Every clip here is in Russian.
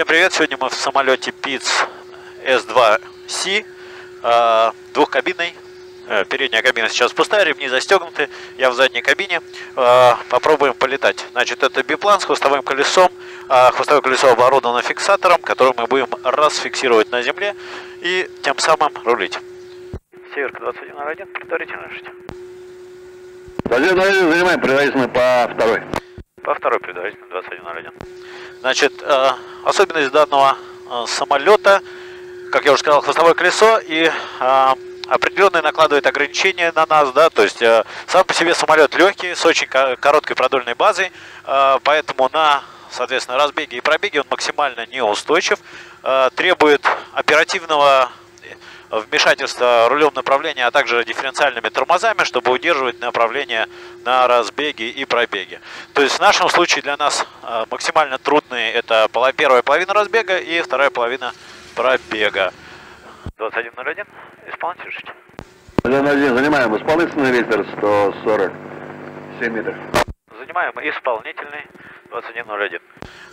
Всем привет! Сегодня мы в самолете ПИЦ С2С, э, двухкабинный. Э, передняя кабина сейчас пустая, ремни застегнуты. Я в задней кабине. Э, попробуем полетать. Значит, это биплан с хвостовым колесом. Э, хвостовое колесо оборудовано фиксатором, который мы будем расфиксировать на земле и тем самым рулить. Северка 2101, предварительно решите. 2101, занимаем предварительно по второй. По второй предварительно 2101. Значит, э, особенность данного э, самолета, как я уже сказал, хвостовое колесо и э, определенные накладывает ограничения на нас, да, то есть э, сам по себе самолет легкий, с очень короткой продольной базой, э, поэтому на, соответственно, разбеге и пробеге он максимально неустойчив, э, требует оперативного вмешательство рулем направления, а также дифференциальными тормозами, чтобы удерживать направление на разбеге и пробеге. То есть в нашем случае для нас э, максимально трудные это первая половина разбега и вторая половина пробега. 21.01, исполнитель решите. 21, занимаем исполнительный ветер 147 метров. Занимаем исполнительный 21.01.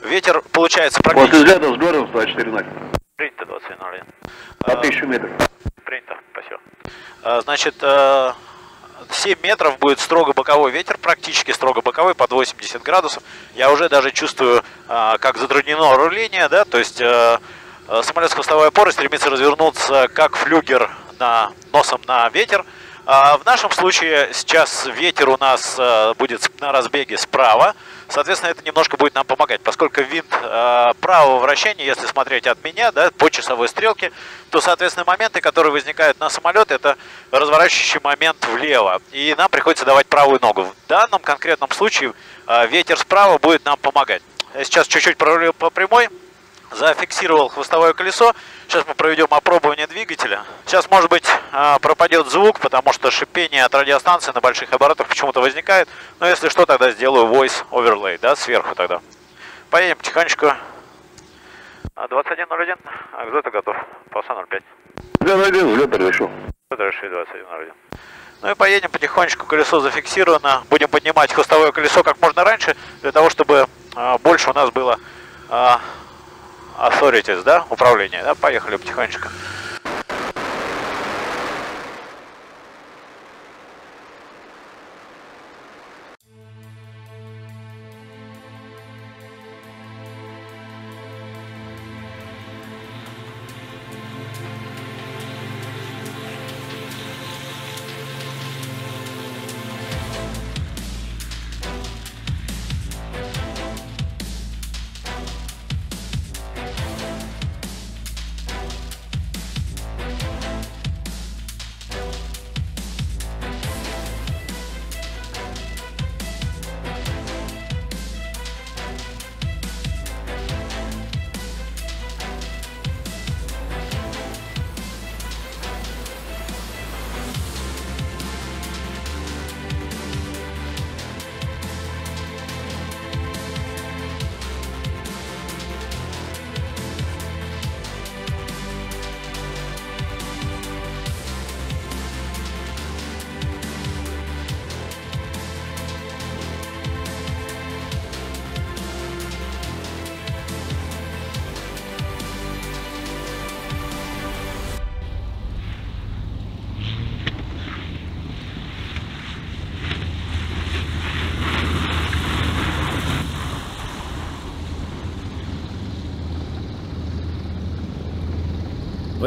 Ветер получается практически... После взлета с городом 104 Принято 21.01. На 1000 метров. Принято, спасибо. А, значит, 7 а, метров будет строго боковой ветер, практически строго боковой, под 80 градусов. Я уже даже чувствую, а, как затруднено руление, да, то есть самолет с хвостовой опорой стремится развернуться как флюгер на, носом на ветер. В нашем случае сейчас ветер у нас будет на разбеге справа, Соответственно, это немножко будет нам помогать, поскольку винт э, правого вращения, если смотреть от меня, да, по часовой стрелке, то, соответственно, моменты, которые возникают на самолете, это разворачивающий момент влево. И нам приходится давать правую ногу. В данном конкретном случае э, ветер справа будет нам помогать. Я сейчас чуть-чуть прорулил по прямой, зафиксировал хвостовое колесо. Сейчас мы проведем опробование двигателя. Сейчас, может быть, а, пропадет звук, потому что шипение от радиостанции на больших оборотах почему-то возникает. Но если что, тогда сделаю voice overlay, да, сверху тогда. Поедем потихонечку. 21.01, а кто-то готов. Полоса 05. 21, взлет разрешил. Разрешили 21.01. Ну и поедем потихонечку, колесо зафиксировано. Будем поднимать хвостовое колесо как можно раньше, для того, чтобы а, больше у нас было а, authorities, да, управление, да, поехали потихонечку.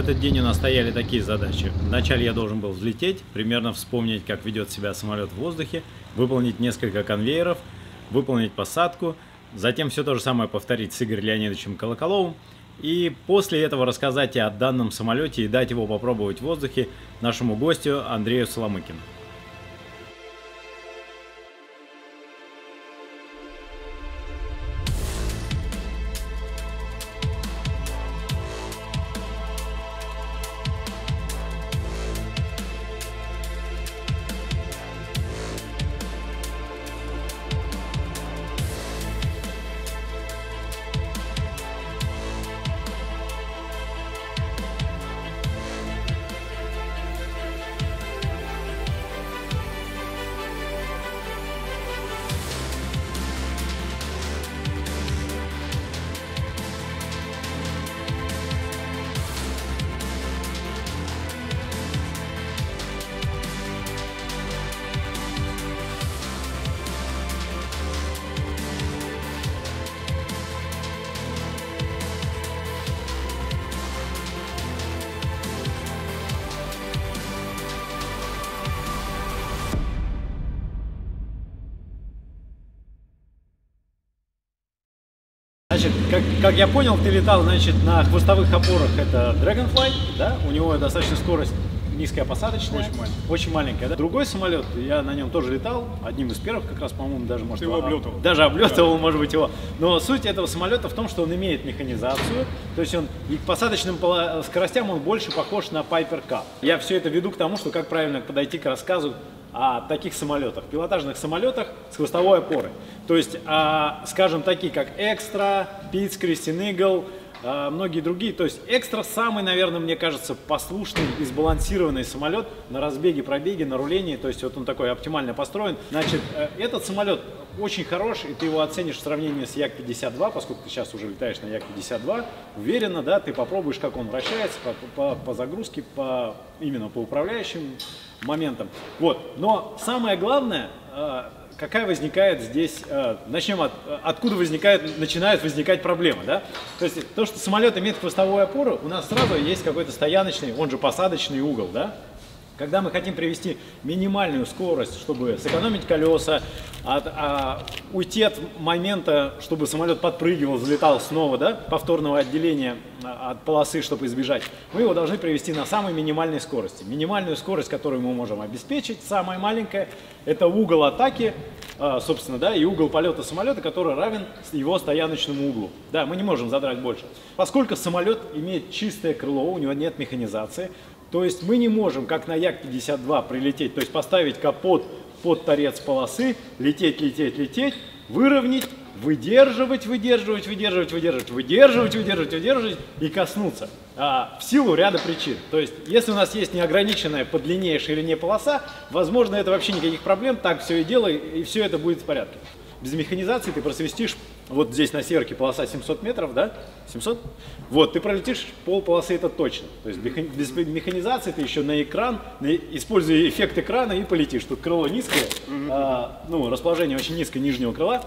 Этот день у нас стояли такие задачи. Вначале я должен был взлететь, примерно вспомнить, как ведет себя самолет в воздухе, выполнить несколько конвейеров, выполнить посадку, затем все то же самое повторить с Игорем Леонидовичем Колоколовым, и после этого рассказать о данном самолете и дать его попробовать в воздухе нашему гостю Андрею Соломыкину. Значит, как, как я понял, ты летал, значит, на хвостовых опорах это Dragonfly, да? У него достаточно скорость низкая посадочная. Очень маленькая. Очень маленькая, да? Другой самолет, я на нем тоже летал, одним из первых, как раз, по-моему, даже, может, Ты его облетывал. Даже облетывал, может быть, его. Но суть этого самолета в том, что он имеет механизацию, то есть он и к посадочным скоростям он больше похож на Piper Cup. Я все это веду к тому, что как правильно подойти к рассказу о таких самолетах, пилотажных самолетах с хвостовой опорой. То есть, а, скажем, такие как Экстра, Питс, Кристин Игл, а, многие другие. То есть Экстра самый, наверное, мне кажется, послушный и сбалансированный самолет на разбеге, пробеге, на рулении. То есть вот он такой оптимально построен. Значит, э, этот самолет очень хорош, и ты его оценишь в сравнении с Як-52, поскольку ты сейчас уже летаешь на Як-52. Уверенно, да, ты попробуешь, как он вращается по, по- по загрузке, по, именно по управляющим моментам. Вот. Но самое главное, э, какая возникает здесь, э, начнем от, откуда возникает, начинает возникать проблема, да? То есть то, что самолет имеет хвостовую опору, у нас сразу есть какой-то стояночный, он же посадочный угол, да? Когда мы хотим привести минимальную скорость, чтобы сэкономить колеса, от, а, уйти от момента, чтобы самолет подпрыгивал, взлетал снова, да, повторного отделения а, от полосы, чтобы избежать, мы его должны привести на самой минимальной скорости. Минимальную скорость, которую мы можем обеспечить, самая маленькая, это угол атаки, а, собственно, да, и угол полета самолета, который равен его стояночному углу. Да, мы не можем задрать больше. Поскольку самолет имеет чистое крыло, у него нет механизации, то есть мы не можем, как на Як-52, прилететь, то есть поставить капот под торец полосы, лететь, лететь, лететь, выровнять, выдерживать, выдерживать, выдерживать, выдерживать, выдерживать, выдерживать, выдерживать и коснуться. А, в силу ряда причин. То есть, если у нас есть неограниченная по длине и ширине полоса, возможно, это вообще никаких проблем, так все и делай, и все это будет в порядке. Без механизации ты просвистишь, вот здесь на северке полоса 700 метров, да? 700? Вот, ты пролетишь пол полосы, это точно. То есть без механизации ты еще на экран, используя эффект экрана и полетишь. Тут крыло низкое, а, ну, расположение очень низкое нижнего крыла.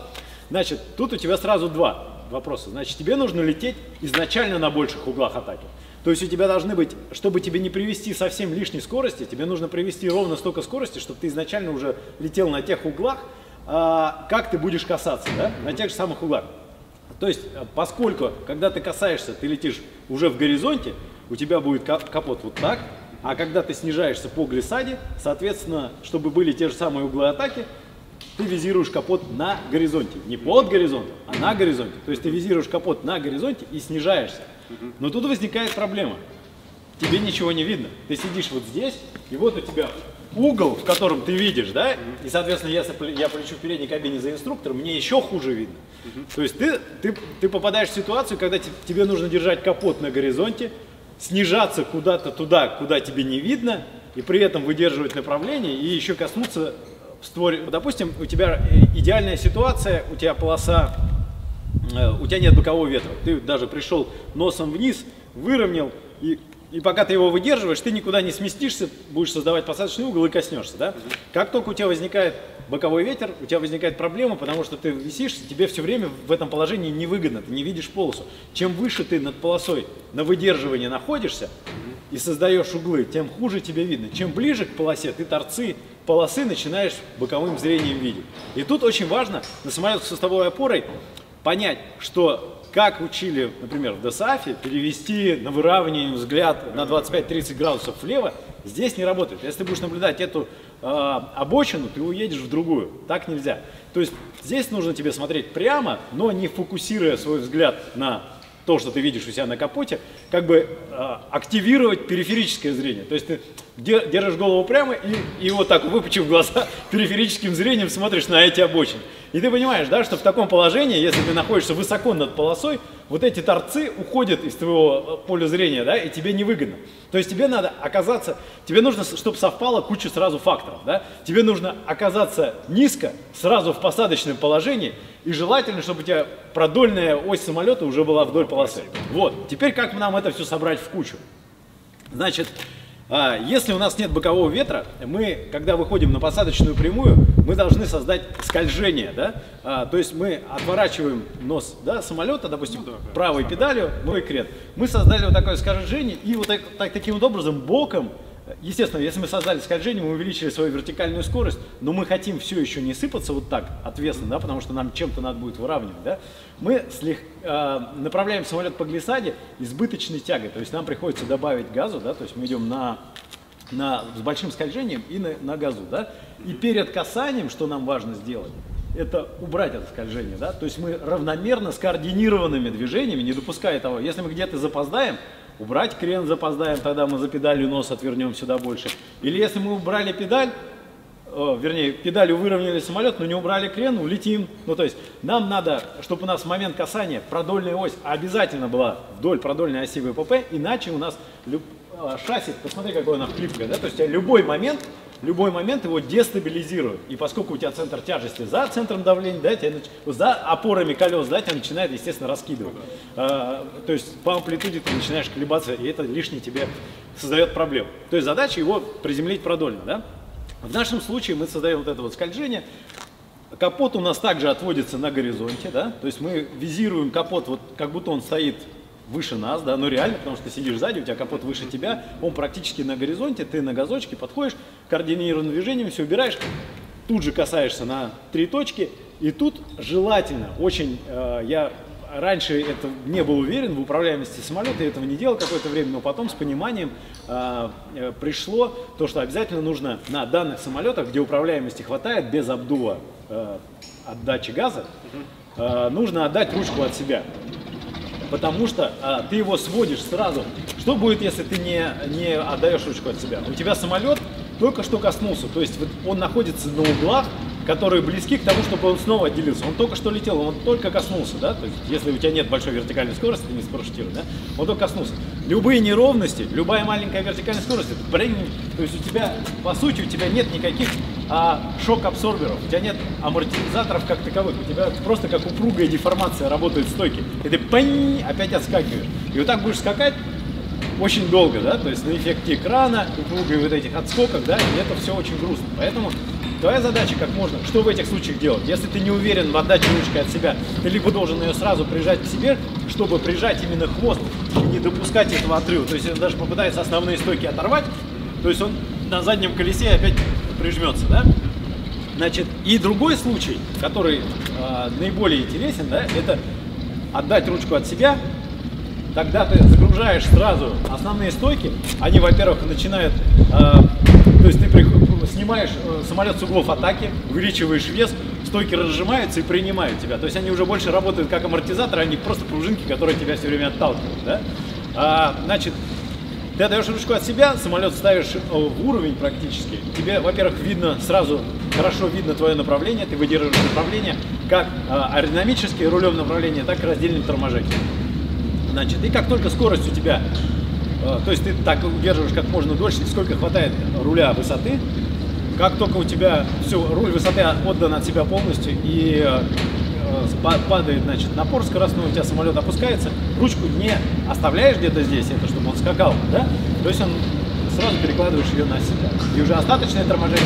Значит, тут у тебя сразу два вопроса. Значит, тебе нужно лететь изначально на больших углах атаки. То есть у тебя должны быть, чтобы тебе не привести совсем лишней скорости, тебе нужно привести ровно столько скорости, чтобы ты изначально уже летел на тех углах, как ты будешь касаться, да, на тех же самых углах. То есть, а, поскольку, когда ты касаешься, ты летишь уже в горизонте, у тебя будет ка- капот вот так, а когда ты снижаешься по глиссаде, соответственно, чтобы были те же самые углы атаки, ты визируешь капот на горизонте. Не под горизонтом, а на горизонте. То есть ты визируешь капот на горизонте и снижаешься. Но тут возникает проблема. Тебе ничего не видно. Ты сидишь вот здесь, и вот у тебя угол, в котором ты видишь, да? И, соответственно, если я полечу в передней кабине за инструктором, мне еще хуже видно. То есть ты, ты, ты попадаешь в ситуацию, когда те- тебе нужно держать капот на горизонте, снижаться куда-то туда, куда тебе не видно, и при этом выдерживать направление, и еще коснуться в створе. Допустим, у тебя э, идеальная ситуация, у тебя полоса Э, у тебя нет бокового ветра. Ты даже пришел носом вниз, выровнял, и, и пока ты его выдерживаешь, ты никуда не сместишься, будешь создавать посадочный угол и коснешься. Да? Как только у тебя возникает боковой ветер, у тебя возникает проблема, потому что ты висишь, тебе все время в этом положении невыгодно, ты не видишь полосу. Чем выше ты над полосой на выдерживании находишься и создаешь углы, тем хуже тебе видно. Чем ближе к полосе, ты торцы полосы начинаешь боковым зрением видеть. И тут очень важно на самолет с суставой опорой понять, что как учили, например, в ДОСАФе, перевести на выравнивание взгляд на 25-30 градусов влево, здесь не работает. Если ты будешь наблюдать эту э, обочину, ты уедешь в другую. Так нельзя. То есть здесь нужно тебе смотреть прямо, но не фокусируя свой взгляд на то, что ты видишь у себя на капоте, как бы э, активировать периферическое зрение. То есть ты де- держишь голову прямо и, и вот так, выпучив глаза, периферическим зрением смотришь на эти обочины. И ты понимаешь, да, что в таком положении, если ты находишься высоко над полосой, вот эти торцы уходят из твоего э, поля зрения, да, и тебе невыгодно. То есть тебе надо оказаться, тебе нужно, чтобы совпала куча сразу факторов, да. Тебе нужно оказаться низко, сразу в посадочном положении, и желательно, чтобы у тебя продольная ось самолета уже была вдоль полосы. Вот, теперь как нам это все собрать в кучу? Значит, а, если у нас нет бокового ветра, мы, когда выходим на посадочную прямую, мы должны создать скольжение, да? А, то есть мы отворачиваем нос да, самолета, допустим, правой педалью, мой крен. Мы создали вот такое скольжение, и вот так, так- таким вот образом боком естественно, если мы создали скольжение, мы увеличили свою вертикальную скорость, но мы хотим все еще не сыпаться вот так ответственно, да, потому что нам чем-то надо будет выравнивать, да, мы слег, э, направляем самолет по глиссаде избыточной тягой, то есть нам приходится добавить газу, да, то есть мы идем на, на, с большим скольжением и на, на газу, да, и перед касанием, что нам важно сделать, это убрать это скольжение, да, то есть мы равномерно скоординированными движениями, не допуская того, если мы где-то запоздаем, убрать крен запоздаем, тогда мы за педалью нос отвернем сюда больше. Или если мы убрали педаль, о, вернее, педалью выровняли самолет, но не убрали крен, улетим. Ну, то есть нам надо, чтобы у нас в момент касания продольная ось обязательно была вдоль продольной оси ВПП, иначе у нас шасси, посмотри, какое оно хлипкое, да, то есть любой момент любой момент его дестабилизирует. И поскольку у тебя центр тяжести за центром давления, да, тебя, за опорами колес, да, тебя начинает, естественно, раскидывать. А, то есть по амплитуде ты начинаешь колебаться, и это лишнее тебе создает проблем. То есть задача его приземлить продольно. Да? В нашем случае мы создаем вот это вот скольжение. Капот у нас также отводится на горизонте, да, то есть мы визируем капот, вот как будто он стоит выше нас, да, но реально, потому что ты сидишь сзади, у тебя капот выше тебя, он практически на горизонте, ты на газочке подходишь, координированным движением все убираешь, тут же касаешься на три точки, и тут желательно, очень, э, я раньше это не был уверен в управляемости самолета, я этого не делал какое-то время, но потом с пониманием э, э, пришло то, что обязательно нужно на данных самолетах, где управляемости хватает без обдува э, отдачи газа, э, нужно отдать ручку от себя потому что а, ты его сводишь сразу. Что будет, если ты не, не отдаешь ручку от себя? У тебя самолет только что коснулся, то есть вот он находится на углах, которые близки к тому, чтобы он снова отделился. Он только что летел, он только коснулся, да, то есть если у тебя нет большой вертикальной скорости, ты не спарашютируешь, да, он только коснулся. Любые неровности, любая маленькая вертикальная скорость, это то есть у тебя, по сути, у тебя нет никаких а, шок-абсорберов, у тебя нет амортизаторов как таковых, у тебя просто как упругая деформация работает стойки, и ты пань, опять отскакиваешь. И вот так будешь скакать, очень долго, да, то есть на эффекте экрана, упругой вот этих отскоках, да, и это все очень грустно. Поэтому Твоя задача как можно, что в этих случаях делать? Если ты не уверен в отдаче ручки от себя, ты либо должен ее сразу прижать к себе, чтобы прижать именно хвост и не допускать этого отрыва. То есть он даже попытается основные стойки оторвать, то есть он на заднем колесе опять прижмется, да? Значит, и другой случай, который э, наиболее интересен, да, это отдать ручку от себя, тогда ты загружаешь сразу основные стойки, они, во-первых, начинают, э, то есть ты снимаешь э, самолет с углов атаки, увеличиваешь вес, стойки разжимаются и принимают тебя. То есть они уже больше работают как амортизаторы, а не просто пружинки, которые тебя все время отталкивают. Да? А, значит, ты отдаешь ручку от себя, самолет ставишь э, в уровень практически. Тебе, во-первых, видно сразу, хорошо видно твое направление, ты выдерживаешь направление как а, аэродинамически рулем направления, так и раздельным торможением. Значит, и как только скорость у тебя, а, то есть ты так удерживаешь как можно дольше, сколько хватает руля высоты, как только у тебя все, руль высоты отдан от себя полностью и э, падает, значит, напор скоростной, у тебя самолет опускается, ручку не оставляешь где-то здесь, это чтобы он скакал, да? То есть он сразу перекладываешь ее на себя. И уже остаточное торможение.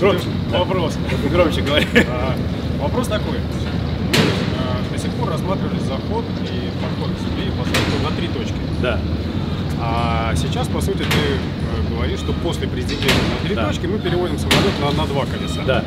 Громче. Вопрос. Да. Громче говори. А, вопрос такой. А, до сих пор рассматривали заход и подход к земле посадку на три точки. Да. А сейчас, по сути, ты э, говоришь, что после президента на три Да. точки мы переводим самолет на, на два колеса. Да.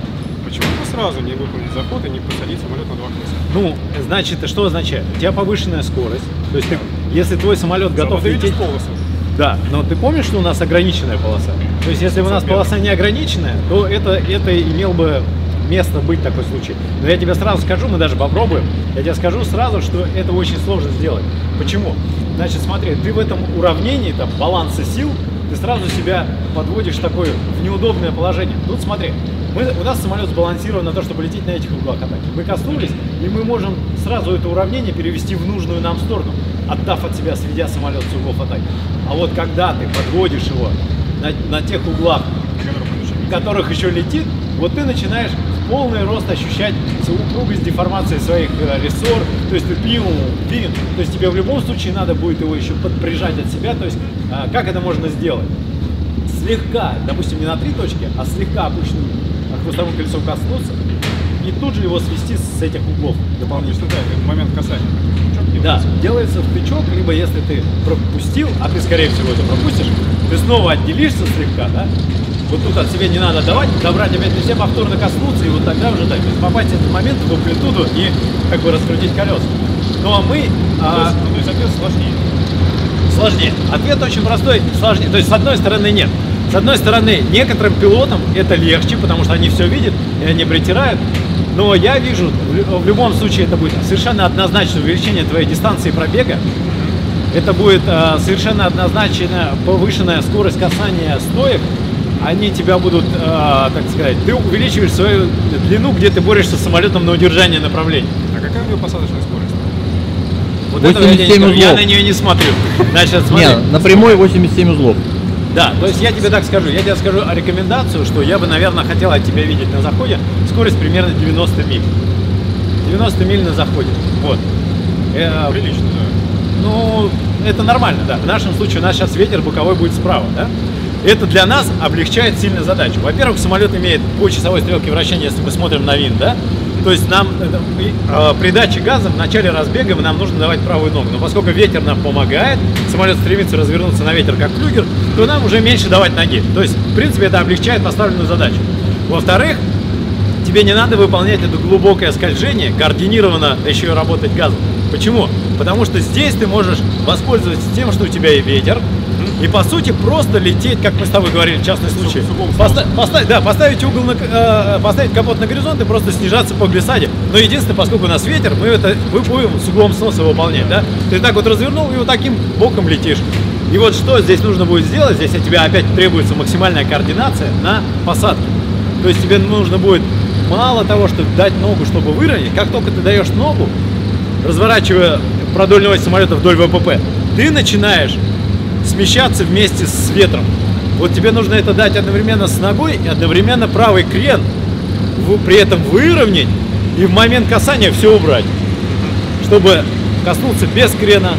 Сразу не выполнить заход и не посадить самолет на два колеса? Ну, значит, что означает? У тебя повышенная скорость. То есть ты, если твой самолет готов видишь лететь... полосу? Да, но ты помнишь, что у нас ограниченная полоса? То есть, если у нас полоса не ограниченная, то это, это имел бы место быть такой случай. Но я тебе сразу скажу, мы даже попробуем, я тебе скажу сразу, что это очень сложно сделать. Почему? Значит, смотри, ты в этом уравнении, там, баланса сил, ты сразу себя подводишь в такое в неудобное положение. Тут смотри, мы, у нас самолет сбалансирован на то, чтобы лететь на этих углах атаки. Мы коснулись, и мы можем сразу это уравнение перевести в нужную нам сторону, отдав от себя, сведя самолет с углов атаки. А вот когда ты подводишь его на, на тех углах, которых еще летит, вот ты начинаешь в полный рост ощущать упругость деформации своих э, рессор, то есть ты пиу, пин, то есть тебе в любом случае надо будет его еще подприжать от себя, то есть а, как это можно сделать? Слегка, допустим, не на три точки, а слегка опущенным а, хвостовым колесом коснуться и тут же его свести с этих углов дополнительно. да, это момент касания. Да, делается втычок, либо если ты пропустил, а ты, скорее всего, это пропустишь, ты снова отделишься слегка, да? Вот тут от себя не надо давать, добрать опять себя, повторно коснуться, и вот тогда уже так, попасть в этот момент в амплитуду и как бы раскрутить колеса. Ну а мы... То а, ну, то есть ответ сложнее. Сложнее. Ответ очень простой, сложнее. То есть, с одной стороны, нет. С одной стороны, некоторым пилотам это легче, потому что они все видят, и они притирают. Но я вижу, в лю- в любом случае это будет совершенно однозначно увеличение твоей дистанции пробега. Это будет э, совершенно однозначно повышенная скорость касания стоек. Они тебя будут, э, так сказать, ты увеличиваешь свою длину, где ты борешься с самолетом на удержание направления. А какая у него посадочная скорость? Вот этого я, тебе не 87 скажу. я узлов. на нее не смотрю. Значит, смотри. Не, на прямой 87 узлов. Да, то есть я тебе так скажу, я тебе скажу рекомендацию, что я бы, наверное, хотел от тебя видеть на заходе скорость примерно 90 миль. 90 миль на заходе. Вот. Э, Прилично, да. ну, это нормально, да. В нашем случае у нас сейчас ветер боковой будет справа, да? Это для нас облегчает сильно задачу. Во-первых, самолет имеет по часовой стрелке вращения, если мы смотрим на вин, да? То есть нам э, э, при даче газа в начале разбега нам нужно давать правую ногу. Но поскольку ветер нам помогает, самолет стремится развернуться на ветер как флюгер, то нам уже меньше давать ноги. То есть, в принципе, это облегчает поставленную задачу. Во-вторых, тебе не надо выполнять это глубокое скольжение, координированно еще и работать газом. Почему? Потому что здесь ты можешь воспользоваться тем, что у тебя и ветер, и по сути просто лететь, как мы с тобой говорили, в частном случае. с углом Поста- поста- да, поставить угол на, э, поставить капот на горизонт и просто снижаться по глиссаде. Но единственное, поскольку у нас ветер, мы это мы будем с углом сноса выполнять, да? Ты так вот развернул и вот таким боком летишь. И вот что здесь нужно будет сделать, здесь от тебя опять требуется максимальная координация на посадке. То есть тебе нужно будет мало того, чтобы дать ногу, чтобы выровнять, как только ты даешь ногу, разворачивая продольную ось самолета вдоль ВПП, ты начинаешь смещаться вместе с ветром. Вот тебе нужно это дать одновременно с ногой и одновременно правый крен, при этом выровнять и в момент касания все убрать, чтобы коснуться без крена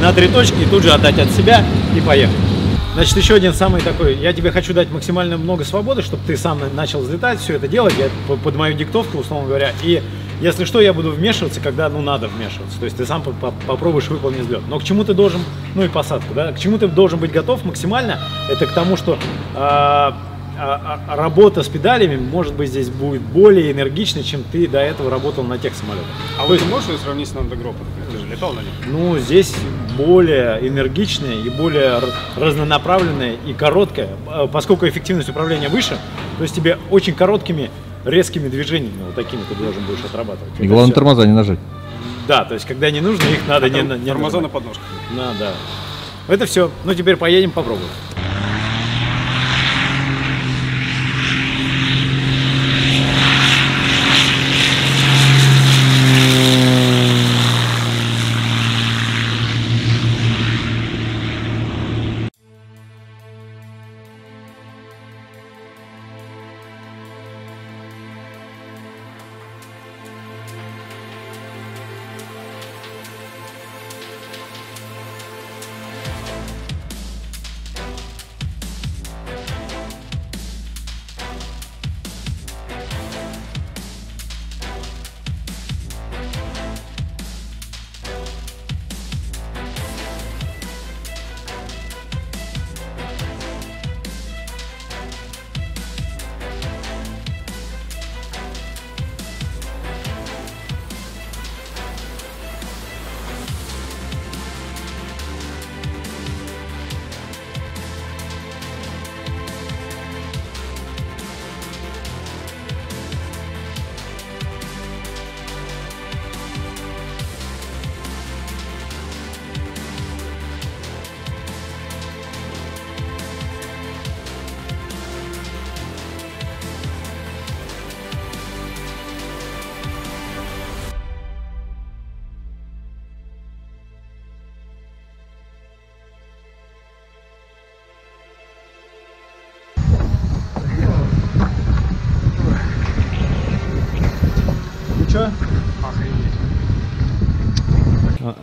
на три точки и тут же отдать от себя и поехать. Значит, еще один самый такой, я тебе хочу дать максимально много свободы, чтобы ты сам на- начал взлетать, все это делать, я по- под мою диктовку, условно говоря, и если что, я буду вмешиваться, когда, ну, надо вмешиваться, то есть ты сам по- по- попробуешь выполнить взлет. Но к чему ты должен, ну и посадку, да, к чему ты должен быть готов максимально, это к тому, что а, работа с педалями, может быть, здесь будет более энергичной, чем ты до этого работал на тех самолетах. А ты можешь её сравнить с Нандегропом? Ты же летал на нем. Ну, здесь более энергичная и более разнонаправленная и короткая, э, поскольку эффективность управления выше, то есть тебе очень короткими резкими движениями вот такими ты должен будешь отрабатывать. И главное всё. тормоза не нажать. Да, то есть когда не нужно, их надо не, Там не Тормоза на нажимать. подножках. Да, да. Это все. Ну теперь поедем попробуем.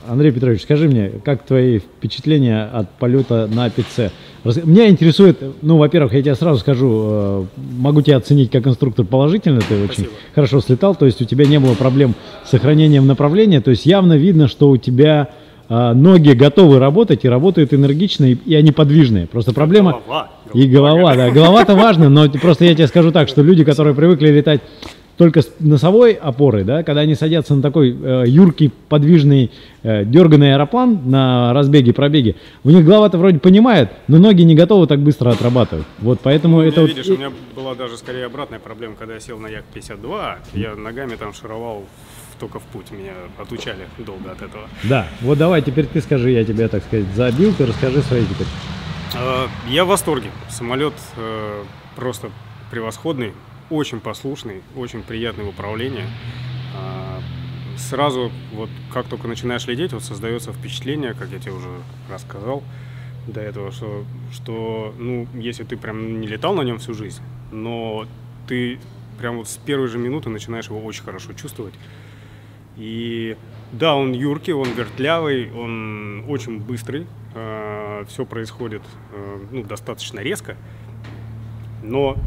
Андрей Петрович, скажи мне, как твои впечатления от полета на 5C? Рас- Меня интересует, ну, во-первых, я тебе сразу скажу, э, могу тебя оценить как инструктор положительно, ты очень Спасибо. хорошо слетал, то есть у тебя не было проблем с сохранением направления, то есть явно видно, что у тебя э, ноги готовы работать и работают энергично, и, и они подвижные. Просто проблема... Голова. И голова, да. Голова-то важно, но просто я тебе скажу так, что люди, которые привыкли летать только с носовой опорой, да, когда они садятся на такой э, юркий, подвижный, э, дерганный аэроплан на разбеге, пробеге, у них голова-то вроде понимает, но ноги не готовы так быстро отрабатывать. Вот поэтому Ну, это я, вот... видишь, у меня была даже скорее обратная проблема, когда я сел на Як-52, я ногами там шаровал только в путь, меня отучали долго от этого. Да, вот давай теперь ты скажи, я тебя, так сказать, забил, ты расскажи свои теперь. Э, Я в восторге. Самолет э, просто превосходный, очень послушный, очень приятный в управлении. А, Сразу, вот как только начинаешь лететь, вот создается впечатление, как я тебе уже рассказал до этого, что, что ну, если ты прям не летал на нем всю жизнь, но ты прям вот с первой же минуты начинаешь его очень хорошо чувствовать. И да, он юркий, он вертлявый, он очень быстрый. все происходит э, ну, достаточно резко. Но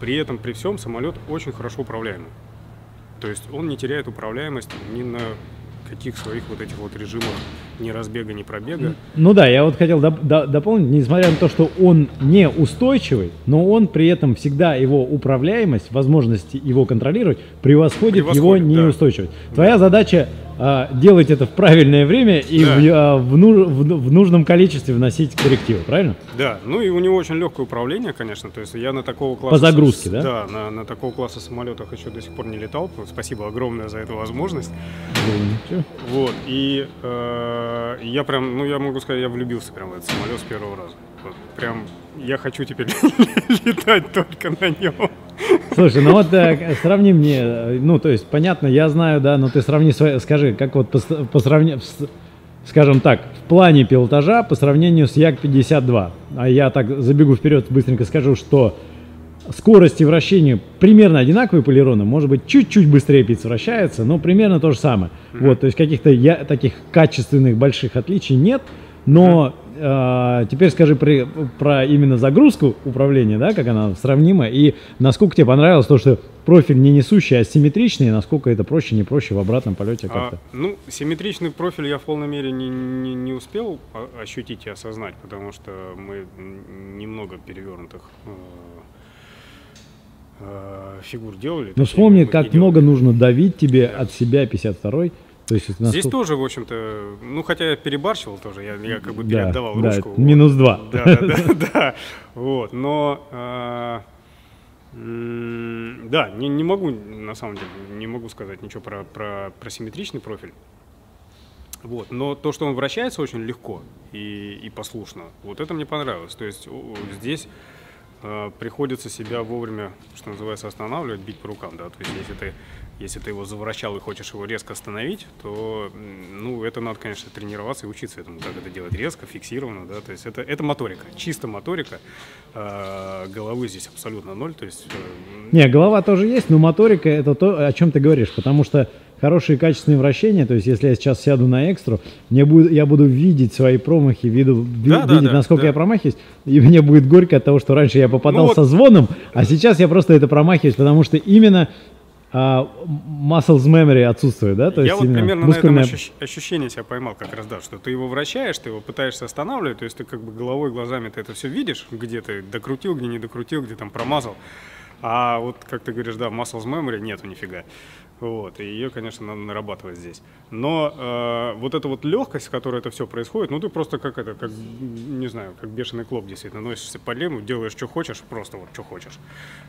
при этом, при всем, самолет очень хорошо управляемый. То есть он не теряет управляемость ни на каких своих вот этих вот режимах ни разбега, ни пробега. Ну да, я вот хотел доп- до- дополнить, несмотря на то, что он не устойчивый, но он при этом всегда его управляемость, возможность его контролировать превосходит, его Превосходит, да. неустойчивость. Твоя задача а, делать это в правильное время и Да. в, а, в ну- в в нужном количестве вносить коррективы, правильно? Да, ну и у него очень легкое управление, конечно. То есть я на такого класса... По загрузке, да? Да, на, на такого класса самолетах еще до сих пор не летал. Спасибо огромное за эту возможность. Чё? Вот, и э, я прям, ну я могу сказать, я влюбился прям в этот самолет с первого раза. Вот, прям, я хочу теперь летать только на нем. Слушай, ну вот э, сравни мне, э, ну то есть понятно, я знаю, да, но ты сравни, свои, скажи, как вот по, по сравнению, скажем так, в плане пилотажа по сравнению с Як-52, а я так забегу вперед, быстренько скажу, что скорости вращения примерно одинаковые по Лерону, может быть, чуть-чуть быстрее птиц вращается, но примерно то же самое. Вот, то есть каких-то я, таких качественных больших отличий нет, но э, теперь скажи при- про именно загрузку управления, да, как она сравнима, и насколько тебе понравилось то, что профиль не несущий, а симметричный, и насколько это проще, не проще в обратном полете А, как-то. ну, симметричный профиль я в полной мере не, не, не успел ощутить и осознать, потому что мы немного перевернутых э, э, фигур делали. Точнее, вспомни, как много нужно давить тебе от себя 52-й. То есть это Здесь тоже, в общем-то, ну, хотя я перебарщивал тоже, я, я как бы Да, переотдавал да, ручку. минус два. Да, да, да, да. Вот, но... м, Да, не, не могу, на самом деле, не могу сказать ничего про, про, про симметричный профиль. Вот. Но то, что он вращается очень легко и, и послушно, вот это мне понравилось. То есть здесь э, приходится себя вовремя, что называется, останавливать, бить по рукам. Да? То есть если ты, если ты его завращал и хочешь его резко остановить, то ну, это надо, конечно, тренироваться и учиться этому, как это делать резко, фиксированно. Да? То есть это, это моторика, чисто моторика. Э, головы здесь абсолютно ноль. То есть, э, Не, голова тоже есть, но моторика это то, о чем ты говоришь, потому что хорошие качественные вращения, то есть если я сейчас сяду на экстру, мне будет, я буду видеть свои промахи, виду, ви- Да, видеть, да, насколько да. я промахиваюсь, и мне будет горько от того, что раньше я попадал Ну вот- со звоном, а сейчас я просто это промахиваюсь, потому что именно а, muscles memory отсутствует, да? То я есть вот примерно мускульная- на этом ощущ- ощущении себя поймал как раз, да, что ты его вращаешь, ты его пытаешься останавливать, то есть ты как бы головой, глазами ты это все видишь, где ты докрутил, где не докрутил, где там промазал. А вот, как ты говоришь, да, muscles memory нету нифига. Вот, и ее, конечно, надо нарабатывать здесь. Но э, вот эта вот легкость, с которой это все происходит, ну ты просто как это, как, не знаю, как бешеный клоп действительно, носишься по лему, делаешь, что хочешь, просто вот, что хочешь.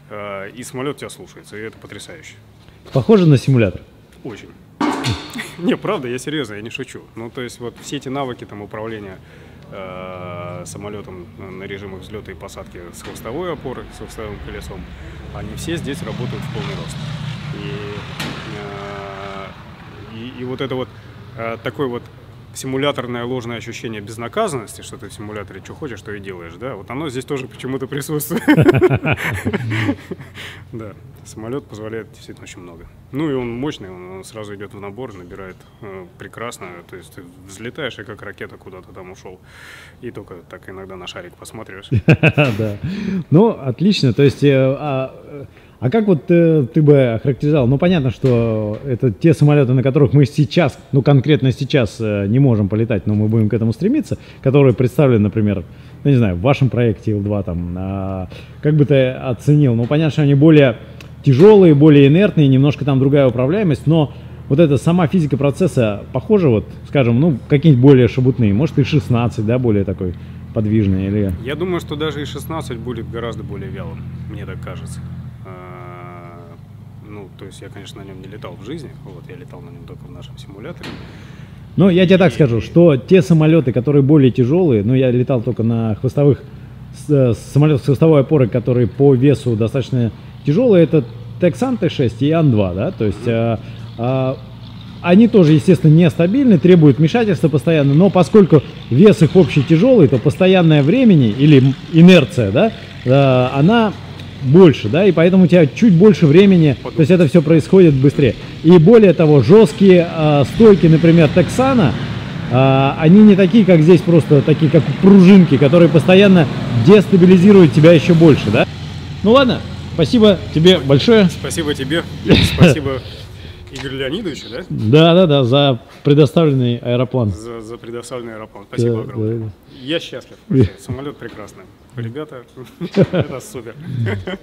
Э, и самолет тебя слушается, и это потрясающе. Похоже на симулятор. Очень. Не, правда, я серьезно, я не шучу. Ну, то есть вот все эти навыки там управления самолетом на, на режимах взлета и посадки с хвостовой опорой, с хвостовым колесом, они все здесь работают в полный рост. И, э, и, и вот это вот э, такой вот симуляторное ложное ощущение безнаказанности, что ты в симуляторе что хочешь, то и делаешь, да, вот оно здесь тоже почему-то присутствует. Да, самолет позволяет действительно очень много. Ну и он мощный, он сразу идет в набор, набирает э, прекрасно, то есть ты взлетаешь и как ракета куда-то там ушел. И только так иногда на шарик посматриваешь. Да. Ну, отлично. То есть, э, а, как вот э, ты бы охарактеризовал? Ну, понятно, что это те самолеты, на которых мы сейчас, ну, конкретно сейчас э, не можем полетать, но мы будем к этому стремиться, которые представлены, например, ну, не знаю, в вашем проекте Ил-2 там. а, как бы ты оценил? Ну, понятно, что они более тяжелые, более инертные, немножко там другая управляемость, но вот эта сама физика процесса похожа, вот, скажем, ну, какие-нибудь более шабутные, может, и 16, да, более такой подвижный, или... Я думаю, что даже и 16 будет гораздо более вялым, мне так кажется. А, то есть я, конечно, на нем не летал в жизни, вот, я летал на нем только в нашем симуляторе. Ну, я тебе так скажу, что те самолеты, которые более тяжелые, ну, я летал только на хвостовых э, самолетах с хвостовой опорой, которые по весу достаточно тяжелые, это Texan T6 и Ан-2, да, то есть э, э, они тоже, естественно, нестабильны, требуют вмешательства постоянно, но поскольку вес их общий тяжелый, то постоянное времени или инерция, да, э, она больше, да, и поэтому у тебя чуть больше времени, то есть это все происходит быстрее. И более того, жесткие э, стойки, например, Тексана, э, они не такие, как здесь, просто такие, как пружинки, которые постоянно дестабилизируют тебя еще больше, да. Ну ладно, спасибо тебе большое. Спасибо тебе, спасибо Игорю Леонидовичу, да, Да-да-да, за предоставленный аэроплан. за, за предоставленный аэроплан. Спасибо Да, огромное. да, да. Я счастлив. Самолет прекрасный. Ребята, это супер.